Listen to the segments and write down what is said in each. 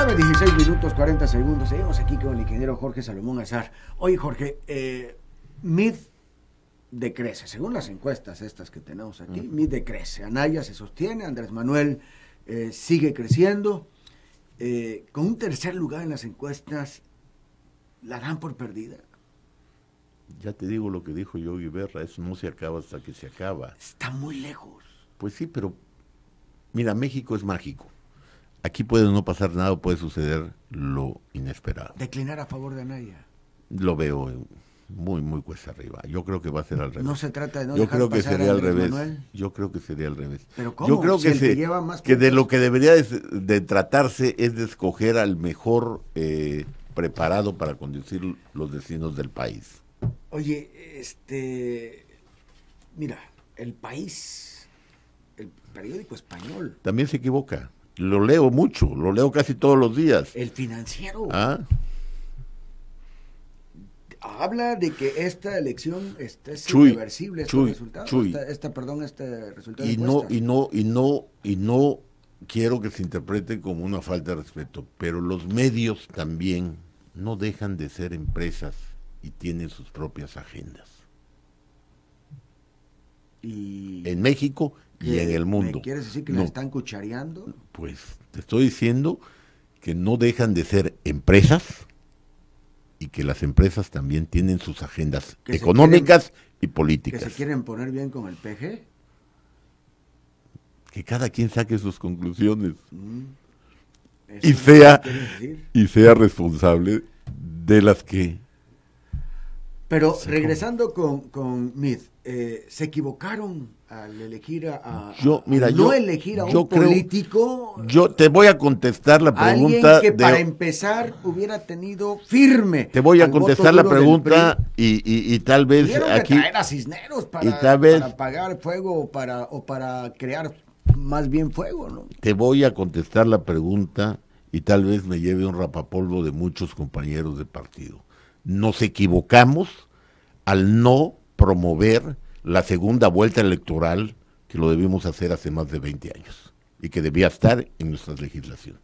9, 16 minutos, 40 segundos. Seguimos aquí con el ingeniero Jorge Salomón Azar. Oye, Jorge, eh, MID decrece, según las encuestas estas que tenemos aquí, MID decrece. Anaya se sostiene, Andrés Manuel eh, sigue creciendo. Eh, con un tercer lugar en las encuestas, ¿la dan por perdida? Ya te digo lo que dijo Yogi Berra, eso no se acaba hasta que se acaba. Está muy lejos. Pues sí, pero mira, México es mágico. Aquí puede no pasar nada, puede suceder lo inesperado. Declinar a favor de Anaya. Lo veo muy, muy cuesta arriba. Yo creo que va a ser al revés. No se trata de no Yo dejar creo que pasar sería al revés. Manuel. Yo creo que sería al revés. Pero ¿cómo? Yo creo Si que, se- lleva más que de lo que debería de, de tratarse es de escoger al mejor eh, preparado para conducir los destinos del país. Oye, este. Mira, el país, el periódico español, También se equivoca. Lo leo mucho, lo leo casi todos los días. el financiero, ¿Ah? habla de que esta elección este es Chuy, irreversible, estos Chuy, resultados. Chuy. Esta, esta, perdón, este resultado y no y no y no y no quiero que se interprete como una falta de respeto pero los medios también no dejan de ser empresas y tienen sus propias agendas Y- en México y en el mundo. ¿Me quieres decir que No, la están cuchareando? pues te estoy diciendo que no dejan de ser empresas y que las empresas también tienen sus agendas Que económicas y Que políticas se quieren poner bien con el PG. que cada quien saque sus conclusiones. ¿Eso y sea que y sea responsable de las que Pero regresando con, con Mid, eh, ¿se equivocaron al elegir a, Yo, mira, no yo- elegir a un creo- político? yo te voy a contestar la Alguien pregunta que de- para empezar hubiera tenido firme. te voy a contestar la pregunta y, y- y tal vez aquí que traer a Cisneros para, y tal vez- para apagar fuego o para, o para crear más bien fuego, ¿no? te voy a contestar la pregunta y tal vez me lleve un rapapolvo de muchos compañeros de partido. Nos equivocamos al no promover la segunda vuelta electoral que lo debimos hacer hace más de 20 años y que debía estar en nuestra legislación.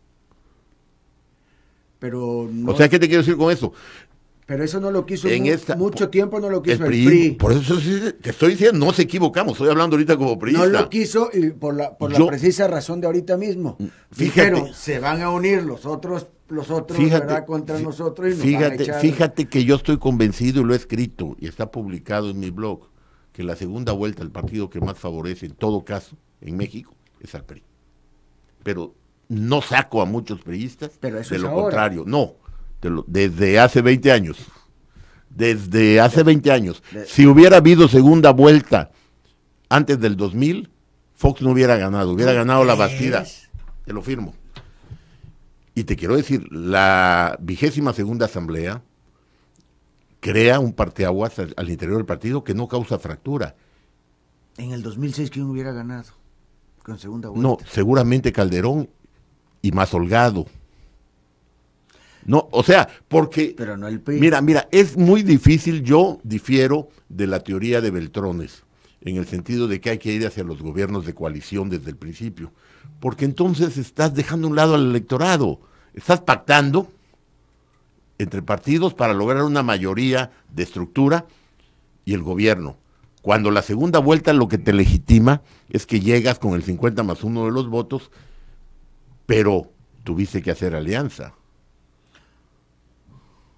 Pero no, O sea, ¿qué te quiero decir con eso? pero eso no lo quiso en mu- esta- mucho tiempo, no lo quiso el, PRI, PRI. Por eso sí, te estoy diciendo, no se equivocamos, estoy hablando ahorita como priista. No lo quiso y por la, por la precisa razón de ahorita mismo. Fíjate. Dijeron, se van a unir los otros, los otros, Fíjate, ¿verdad? Contra nosotros y nos van a fíjate, echar- fíjate que yo estoy convencido y lo he escrito y está publicado en mi blog que la segunda vuelta el partido que más favorece en todo caso en México es al PRI. Pero no saco a muchos priistas Pero eso de lo ahora. contrario, no, de lo- desde hace 20 años. Desde hace 20 años. Si hubiera habido segunda vuelta antes del 2000, Fox no hubiera ganado, hubiera ganado la Bastida. Te lo firmo. Y te quiero decir, la vigésima segunda asamblea crea un parteaguas al, al interior del partido que no causa fractura. En el 2006, ¿quién hubiera ganado? Con segunda vuelta. No, seguramente Calderón y más holgado. No, o sea, porque Pero no el PRI. Mira, mira, es muy difícil, yo difiero de la teoría de Beltrones, en el sentido de que hay que ir hacia los gobiernos de coalición desde el principio, porque entonces estás dejando a un lado al electorado, estás pactando entre partidos para lograr una mayoría de estructura y el gobierno. Cuando la segunda vuelta lo que te legitima es que llegas con el 50 más uno de los votos, pero tuviste que hacer alianza.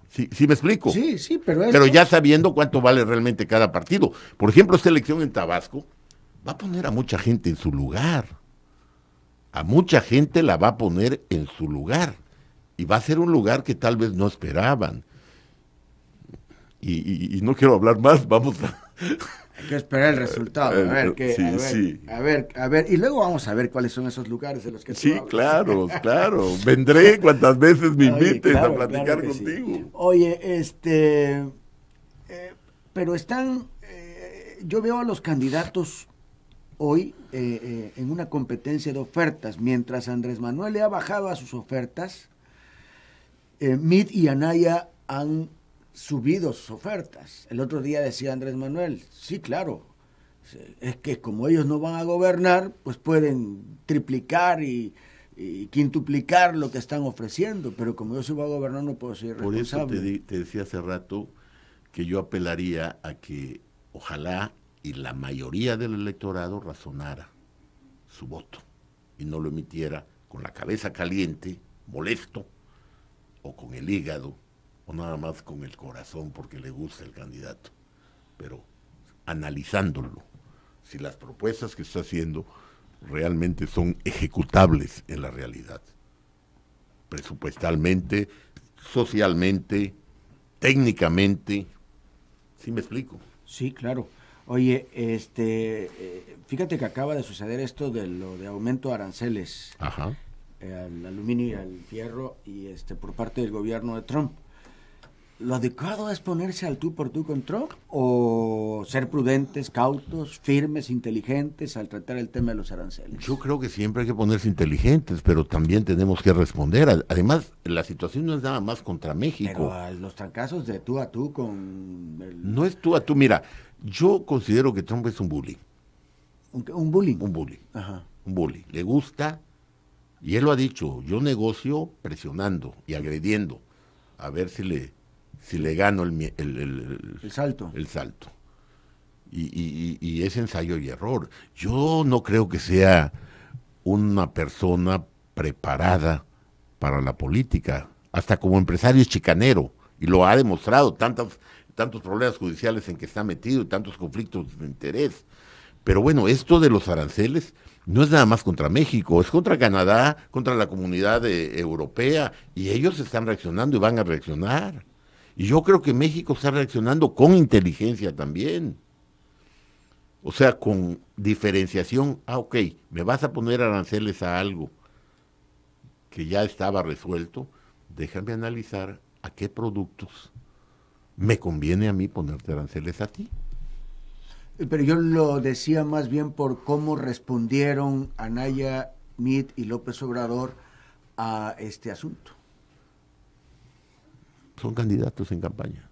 ¿Sí, sí me explico? Sí, sí, pero es. pero ya sabiendo cuánto vale realmente cada partido. Por ejemplo, esta elección en Tabasco va a poner a mucha gente en su lugar. A mucha gente la va a poner en su lugar. Y va a ser un lugar que tal vez no esperaban. Y, y- y no quiero hablar más, vamos a... Hay que esperar el resultado. A ver, Sí, a, ver sí. a ver, a ver. Y luego vamos a ver cuáles son esos lugares de los que Sí, claro, claro. Vendré cuantas veces me Oye, invites claro, a platicar claro que sí. contigo. Oye, este, eh, pero están, eh, yo veo a los candidatos hoy eh, eh, en una competencia de ofertas, mientras Andrés Manuel le ha bajado a sus ofertas, eh, Mid y Anaya han subido sus ofertas. El otro día decía Andrés Manuel, sí, claro, es que como ellos no van a gobernar, pues pueden triplicar y y quintuplicar lo que están ofreciendo, pero como yo soy a gobernar no puedo ser Por eso responsable. te, te decía hace rato que yo apelaría a que ojalá y la mayoría del electorado razonara su voto y no lo emitiera con la cabeza caliente, molesto, o con el hígado, o nada más con el corazón porque le gusta el candidato, pero analizándolo, si las propuestas que está haciendo realmente son ejecutables en la realidad, presupuestalmente, socialmente, técnicamente, ¿sí me explico? Sí, claro. Oye, este, eh, fíjate que acaba de suceder esto de lo de aumento de aranceles Ajá. Eh, al aluminio y al fierro y este por parte del gobierno de Trump. ¿Lo adecuado es ponerse al tú por tú con Trump o ser prudentes, cautos, firmes, inteligentes al tratar el tema de los aranceles? Yo creo que siempre hay que ponerse inteligentes, pero también tenemos que responder. Además, la situación no es nada más contra México. Pero a los trancazos de tú a tú con el- No es tú a tú. Mira, yo considero que Trump es un bully. un, un bullying. Un bully. Ajá. Un bully. Le gusta, y él lo ha dicho, yo negocio presionando y agrediendo, a ver si le, si le gano el, el- el- El salto. el salto. Y, y- y- y es ensayo y error. Yo no creo que sea una persona preparada para la política. Hasta como empresario es chicanero. Y lo ha demostrado. Tantos, tantos problemas judiciales en que está metido y tantos conflictos de interés. Pero bueno, esto de los aranceles no es nada más contra México, es contra Canadá, contra la comunidad eh, europea. Y ellos están reaccionando y van a reaccionar. Y yo creo que México está reaccionando con inteligencia también. O sea, con diferenciación. Ah, ok, me vas a poner aranceles a algo que ya estaba resuelto. Déjame analizar a qué productos me conviene a mí ponerte aranceles a ti. Pero yo lo decía más bien por cómo respondieron Anaya, Meade y López Obrador a este asunto. Son candidatos en campaña.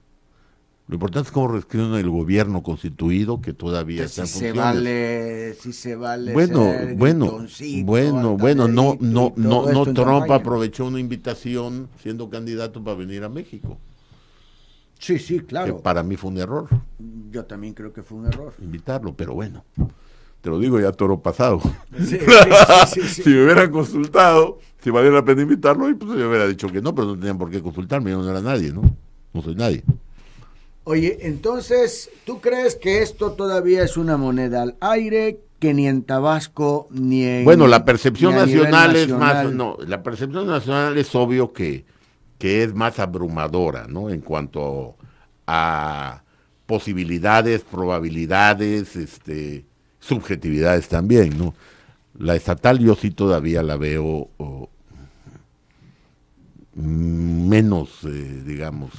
Lo importante es cómo responden el gobierno constituido que todavía Que está si en se funciones. vale, si se vale Bueno, ser bueno, bueno, bueno, no, no, no, no Trump aprovechó una invitación siendo candidato para venir a México. Sí, sí, Que claro. para mí fue un error Yo también creo que fue un error. invitarlo, pero bueno, te lo digo ya toro pasado. Sí, si me hubieran consultado, si valiera la pena invitarlo, y pues yo hubiera dicho que no, pero no tenían por qué consultarme, yo no era nadie, ¿no? No soy nadie. Oye, entonces, ¿tú crees que esto todavía es una moneda al aire que ni en Tabasco ni en... Bueno, la percepción nivel nacional es más, nacional? no, la percepción nacional es obvio que, que es más abrumadora, ¿no? En cuanto a posibilidades, probabilidades, este, subjetividades también, ¿no? La estatal yo sí todavía la veo oh, menos, eh, digamos,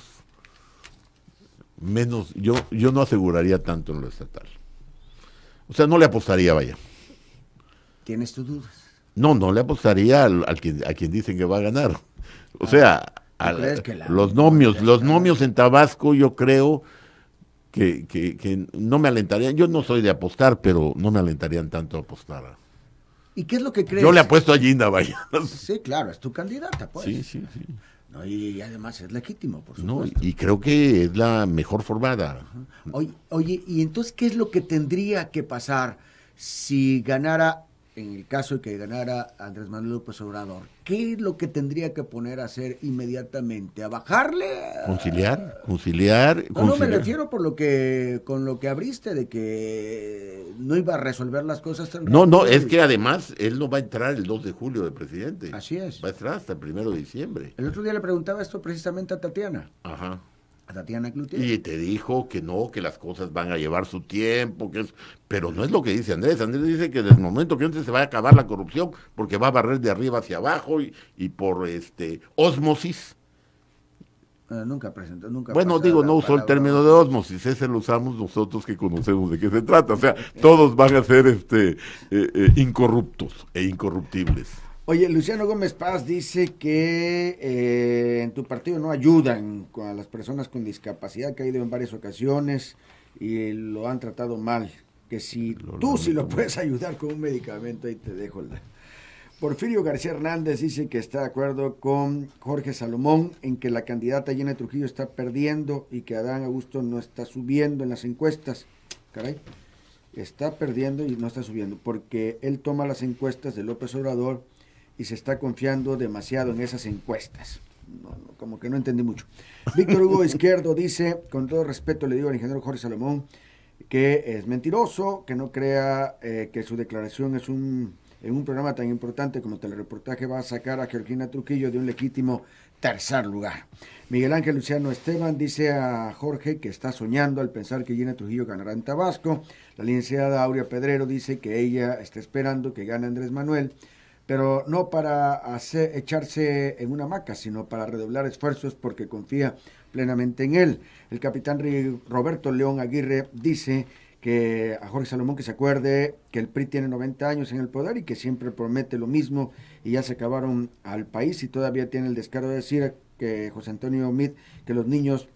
menos, yo, yo no aseguraría tanto en lo estatal. O sea, no le apostaría, vaya. ¿Tienes tus dudas? No, no le apostaría al, al quien, a quien dicen que va a ganar. O sea, que la- los nomios, los nomios en Tabasco, yo creo que, que, que no me alentarían. Yo no soy de apostar, pero no me alentarían tanto a apostar. ¿Y qué es lo que crees? Yo le apuesto a Ginda, vaya. Sí, claro, es tu candidata, pues. Sí, sí, sí. No, y además es legítimo, por No, supuesto. y creo que es la mejor formada. Oye, oye, ¿y entonces qué es lo que tendría que pasar si ganara, en el caso de que ganara Andrés Manuel López Obrador? ¿Qué es lo que tendría que poner a hacer inmediatamente? ¿A bajarle? Conciliar, conciliar. No, no me refiero por lo que con lo que abriste de que no iba a resolver las cosas tan No, no, es que además él no va a entrar el 2 de julio de presidente. Así es. Va a entrar hasta el 1 de diciembre. El otro día le preguntaba esto precisamente a Tatiana, Ajá. A Tatiana Cloutier. Y te dijo que no, que las cosas van a llevar su tiempo, que es... pero no es lo que dice Andrés. Andrés dice que desde el momento que entre se va a acabar la corrupción, porque va a barrer de arriba hacia abajo y, y por este osmosis. Eh, nunca presentó, nunca. Bueno, digo, no usó el término de osmosis, ese lo usamos nosotros que conocemos de qué se trata. O sea, todos van a ser este eh, eh, incorruptos e incorruptibles. Oye, Luciano Gómez Paz dice que eh, en tu partido no ayudan a las personas con discapacidad, que ha ido en varias ocasiones y lo han tratado mal. Que si Lo tú sí lo puedes ayudar con un medicamento, ahí te dejo la... Porfirio García Hernández dice que está de acuerdo con Jorge Salomón en que la candidata Llena Trujillo está perdiendo y que Adán Augusto no está subiendo en las encuestas. Caray, está perdiendo y no está subiendo porque él toma las encuestas de López Obrador y se está confiando demasiado en esas encuestas. como que no entendí mucho. Víctor Hugo Izquierdo dice, con todo respeto le digo al ingeniero Jorge Salomón, que es mentiroso, que no crea eh, que su declaración es un en un programa tan importante como Telereportaje va a sacar a Georgina Trujillo de un legítimo tercer lugar. Miguel Ángel Luciano Esteban dice a Jorge que está soñando al pensar que Gina Trujillo ganará en Tabasco. La licenciada Aurea Pedrero dice que ella está esperando que gane Andrés Manuel, pero no para hacer, echarse en una hamaca, sino para redoblar esfuerzos porque confía plenamente en él. El capitán Roberto León Aguirre dice que a Jorge Salomón que se acuerde que el PRI tiene 90 años en el poder y que siempre promete lo mismo y ya se acabaron al país y todavía tiene el descaro de decir que José Antonio Mit que los niños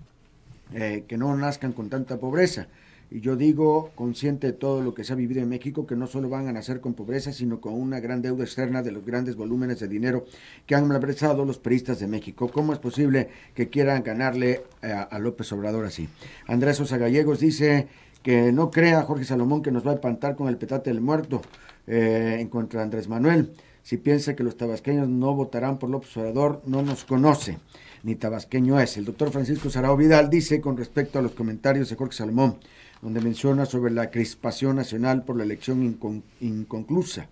eh, que no nazcan con tanta pobreza. Y yo digo, consciente de todo lo que se ha vivido en México, que no solo van a nacer con pobreza, sino con una gran deuda externa de los grandes volúmenes de dinero que han malversado los peristas de México. ¿Cómo es posible que quieran ganarle a, a López Obrador así? Andrés Sosa Gallegos dice que no crea Jorge Salomón que nos va a espantar con el petate del muerto eh, en contra de Andrés Manuel. Si piensa que los tabasqueños no votarán por López Obrador, no nos conoce, ni tabasqueño es. El doctor Francisco Sarao Vidal dice con respecto a los comentarios de Jorge Salomón, donde menciona sobre la crispación nacional por la elección inconclusa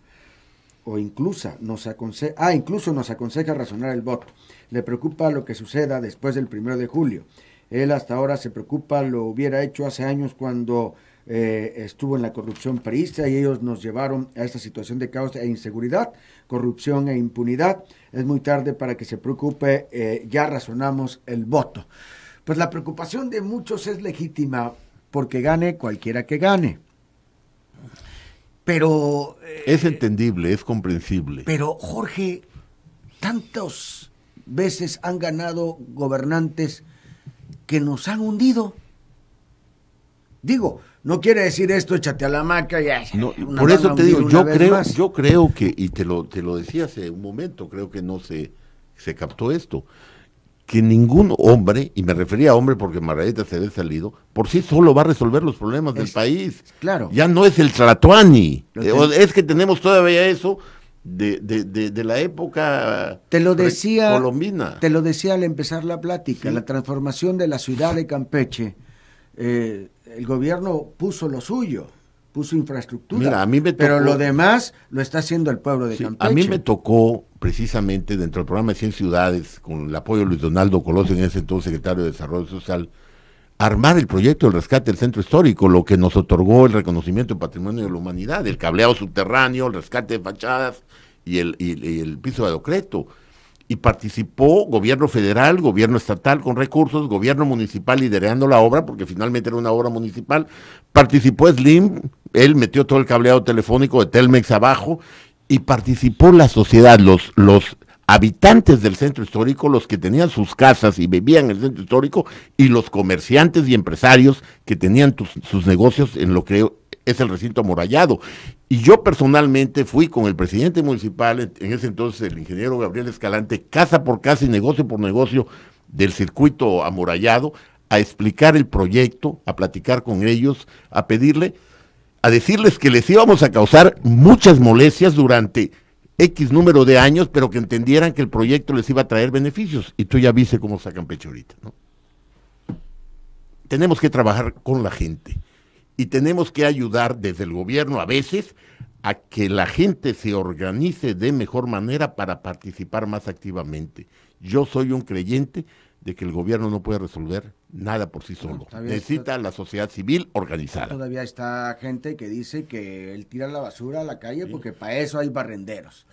o inclusa, nos aconseja, ah, incluso nos aconseja razonar el voto. Le preocupa lo que suceda después del primero de julio. Él hasta ahora se preocupa, lo hubiera hecho hace años cuando eh, estuvo en la corrupción perista y ellos nos llevaron a esta situación de caos e inseguridad, corrupción e impunidad. Es muy tarde para que se preocupe, eh, ya razonamos el voto. Pues la preocupación de muchos es legítima porque gane cualquiera que gane. Pero... Eh, es entendible, es comprensible. Pero Jorge, tantas veces han ganado gobernantes que nos han hundido. Digo, no quiere decir esto, échate a la maca y no, Por eso te digo, yo creo, yo creo que, y te lo, te lo decía hace un momento, creo que no se, se captó esto, que ningún hombre, y me refería a hombre porque Margarita se había salido, por sí solo va a resolver los problemas del país. Claro. Ya no es el Tratuani. Es que tenemos todavía eso de, de, de, la época te lo decía, colombina. Te lo decía al empezar la plática, la transformación de la ciudad de Campeche, eh, el gobierno puso lo suyo, puso infraestructura, a mí me pero lo demás lo está haciendo el pueblo de Campeche. A mí me tocó precisamente dentro del programa de 100 ciudades, con el apoyo de Luis Donaldo Colosio, en ese entonces secretario de Desarrollo Social, armar el proyecto del rescate del centro histórico, lo que nos otorgó el reconocimiento de patrimonio de la humanidad, el cableado subterráneo, el rescate de fachadas y el, el piso de adocreto. Y participó gobierno federal, gobierno estatal con recursos, gobierno municipal liderando la obra, porque finalmente era una obra municipal. Participó Slim, él metió todo el cableado telefónico de Telmex abajo, y participó la sociedad, los, los habitantes del centro histórico, los que tenían sus casas y vivían en el centro histórico, y los comerciantes y empresarios que tenían sus negocios en lo que es el recinto amurallado. Y yo personalmente fui con el presidente municipal, en ese entonces el ingeniero Gabriel Escalante, casa por casa y negocio por negocio del circuito amurallado, a explicar el proyecto, a platicar con ellos, a pedirle, a decirles que les íbamos a causar muchas molestias durante X número de años, pero que entendieran que el proyecto les iba a traer beneficios. Y tú ya viste cómo sacan pecho ahorita, ¿no? Tenemos que trabajar con la gente y tenemos que ayudar desde el gobierno a veces a que la gente se organice de mejor manera para participar más activamente. Yo soy un creyente de que el gobierno no puede resolver nada por sí solo. Necesita la sociedad civil organizada. Todavía está gente que dice que él tira la basura a la calle porque para eso hay barrenderos.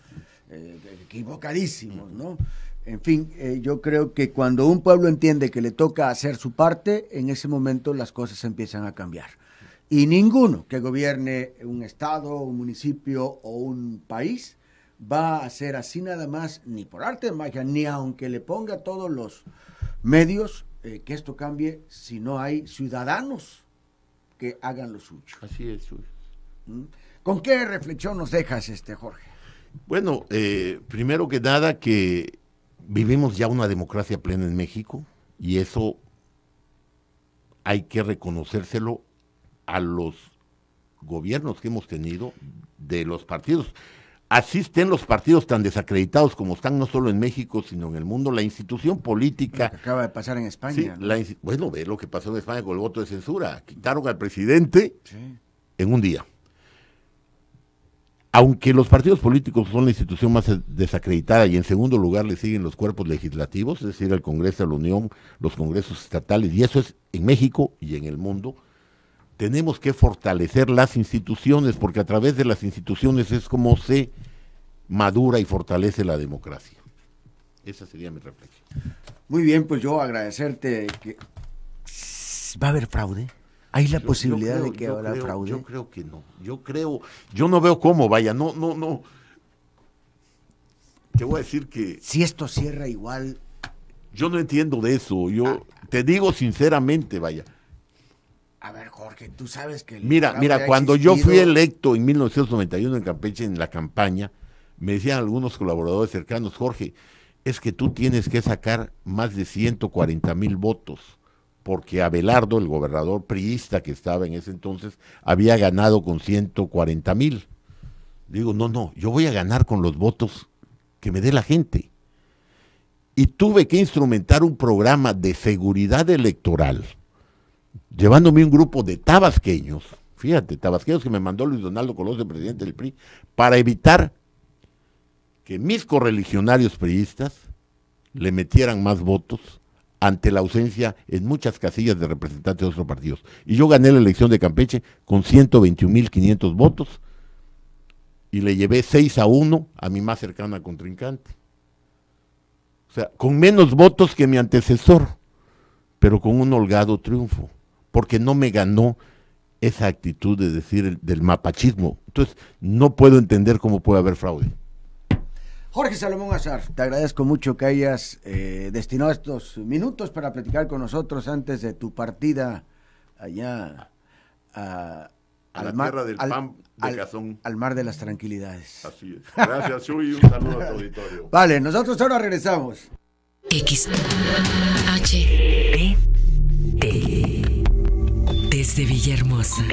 Eh, equivocadísimos, ¿no? En fin, eh, yo creo que cuando un pueblo entiende que le toca hacer su parte, en ese momento las cosas empiezan a cambiar. Y ninguno que gobierne un estado, un municipio o un país va a hacer así nada más, ni por arte de magia, ni aunque le ponga todos los medios eh, que esto cambie si no hay ciudadanos que hagan lo suyo. Así es. ¿Mm? ¿Con qué reflexión nos dejas, este Jorge? Bueno, eh, primero que nada que vivimos ya una democracia plena en México y eso hay que reconocérselo a los gobiernos que hemos tenido de los partidos. Asisten los partidos tan desacreditados como están no solo en México, sino en el mundo. La institución política... acaba de pasar en España. bueno, ve lo que pasó en España con el voto de censura. Quitaron al presidente en un día aunque los partidos políticos son la institución más desacreditada y en segundo lugar le siguen los cuerpos legislativos, es decir, el Congreso la Unión, los congresos estatales, y eso es en México y en el mundo, tenemos que fortalecer las instituciones, porque a través de las instituciones es como se madura y fortalece la democracia. Esa sería mi reflexión. Muy bien, pues yo agradecerte que... ¿Va a haber fraude? ¿Hay la posibilidad de que habrá fraude? Yo creo que no. Yo creo, yo no veo cómo, vaya, no, no, no. Te voy a decir que. Si esto cierra igual. Yo no entiendo de eso. Yo ah. te digo sinceramente, vaya. Jorge, tú sabes que. mira, mira, cuando yo fui electo en 1991 en Campeche, en la campaña, me decían algunos colaboradores cercanos, Jorge, es que tú tienes que sacar más de 140 mil votos porque Abelardo, el gobernador priista que estaba en ese entonces, había ganado con 140 mil. Digo, no, no, yo voy a ganar con los votos que me dé la gente. Y tuve que instrumentar un programa de seguridad electoral, llevándome un grupo de tabasqueños, fíjate, tabasqueños que me mandó Luis Donaldo Colosio, presidente del PRI, para evitar que mis correligionarios priistas le metieran más votos ante la ausencia en muchas casillas de representantes de otros partidos. Y yo gané la elección de Campeche con 121.500 votos y le llevé 6 a 1 a mi más cercana contrincante. O sea, con menos votos que mi antecesor, pero con un holgado triunfo, porque no me ganó esa actitud de decir del mapachismo. Entonces, no puedo entender cómo puede haber fraude. Jorge Salomón Azar, te agradezco mucho que hayas eh, destinado estos minutos para platicar con nosotros antes de tu partida allá a, la tierra del pan de Cazón. Al mar de las tranquilidades. Así es. Gracias, Chuy, un saludo a tu auditorio. Vale, nosotros ahora regresamos. X H T Desde Villahermosa.